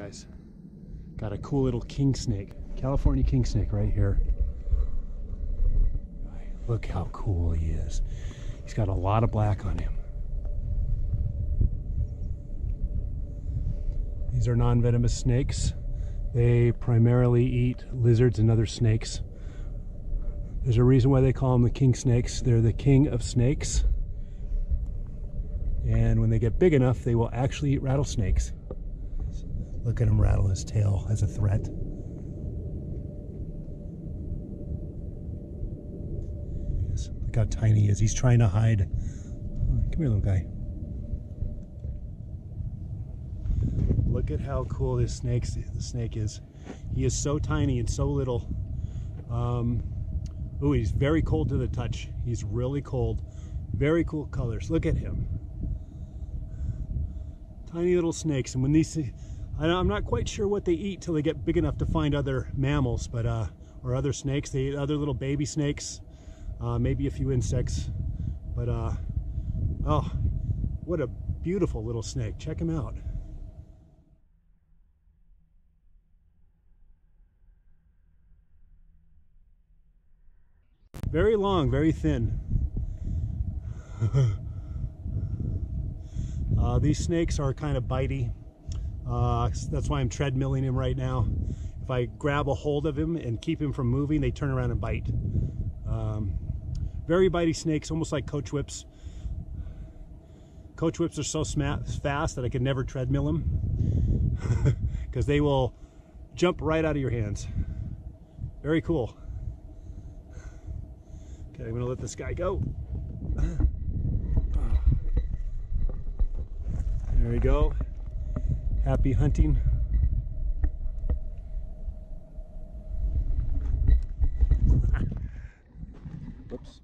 guys. Got a cool little king snake. California king snake right here. Look how cool he is. He's got a lot of black on him. These are non-venomous snakes. They primarily eat lizards and other snakes. There's a reason why they call them the king snakes. They're the king of snakes. And when they get big enough, they will actually eat rattlesnakes. Look at him rattle his tail as a threat. Yes, look how tiny he is. He's trying to hide. Come here, little guy. Look at how cool this snake, the snake is. He is so tiny and so little. Um, oh, he's very cold to the touch. He's really cold. Very cool colors. Look at him. Tiny little snakes. And when these, I'm not quite sure what they eat till they get big enough to find other mammals, but uh, or other snakes. They eat other little baby snakes, uh, maybe a few insects. But uh, oh, what a beautiful little snake. Check him out. Very long, very thin. uh, these snakes are kind of bitey. Uh, that's why I'm treadmilling him right now. If I grab a hold of him and keep him from moving, they turn around and bite. Um, very bitey snakes, almost like coach whips. Coach whips are so fast that I could never treadmill them because they will jump right out of your hands. Very cool. Okay, I'm gonna let this guy go. There we go. Happy hunting. Whoops.